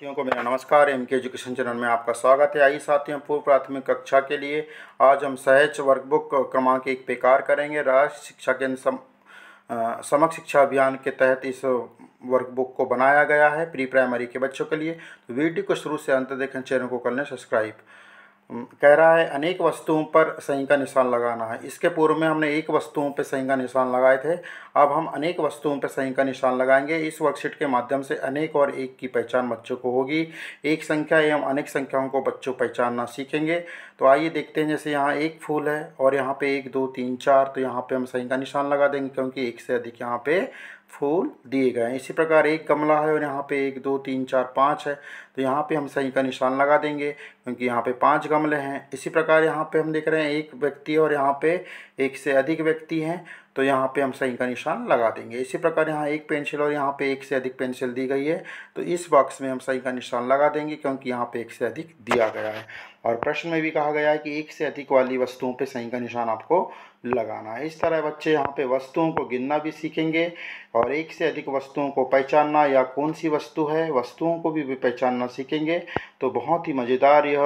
साथियों को मेरा नमस्कार एम के एजुकेशन चैनल में आपका स्वागत है। आई साथियों पूर्व प्राथमिक कक्षा के लिए आज हम सहज वर्कबुक क्रमांक एक पेकार करेंगे। राष्ट्र शिक्षा केंद्र सम, समक्ष शिक्षा अभियान के तहत इस वर्कबुक को बनाया गया है प्री प्राइमरी के बच्चों के लिए। तो वीडियो को शुरू से अंत देखें चैनल को कर लें सब्सक्राइब। कह रहा है, अनेक वस्तुओं पर सही का निशान लगाना है। इसके पूर्व में हमने एक वस्तुओं पर सही का निशान लगाए थे। अब हम अनेक वस्तुओं पर सही का निशान लगाएँगे। इस वर्कशीट के माध्यम से अनेक और एक की पहचान बच्चों को होगी। एक संख्या एवं अनेक संख्याओं को बच्चों पहचानना सीखेंगे। तो आइए देखते हैं, जैसे यहाँ एक फूल है और यहाँ पर एक, दो, तीन, चार तो यहाँ पर हम सही का निशान लगा देंगे, क्योंकि एक से अधिक यहाँ पे फूल दिए गए हैं। इसी प्रकार एक गमला है और यहाँ पे एक, दो, तीन, चार, पाँच है। तो यहाँ पे हम सही का निशान लगा देंगे, क्योंकि यहाँ पे पाँच गमले हैं। इसी प्रकार यहाँ पे हम देख रहे हैं एक व्यक्ति और यहाँ पे एक से अधिक व्यक्ति हैं। तो यहाँ पे हम सही का निशान लगा देंगे। इसी प्रकार यहाँ एक पेंसिल और यहाँ पे एक से अधिक पेंसिल दी गई है। तो इस बॉक्स में हम सही का निशान लगा देंगे क्योंकि यहाँ पे एक से अधिक दिया गया है। और प्रश्न में भी कहा गया है कि एक से अधिक वाली वस्तुओं पे सही का निशान आपको लगाना है। इस तरह बच्चे यहाँ पे वस्तुओं को गिनना भी सीखेंगे और एक से अधिक वस्तुओं को पहचानना या कौन सी वस्तु है वस्तुओं को भी, पहचानना सीखेंगे। तो बहुत ही मज़ेदार यह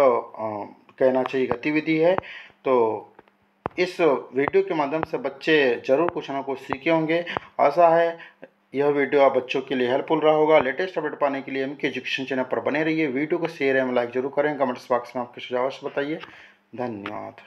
कहना चाहिए गतिविधि है। तो इस वीडियो के माध्यम से बच्चे ज़रूर कुछ ना कुछ सीखे होंगे। आशा है यह वीडियो आप बच्चों के लिए हेल्पफुल रहा होगा। लेटेस्ट अपडेट पाने के लिए एम के एजुकेशन चैनल पर बने रहिए। वीडियो को शेयर एवं लाइक ज़रूर करें। कमेंट्स बॉक्स में आपके सुझाव बताइए। धन्यवाद।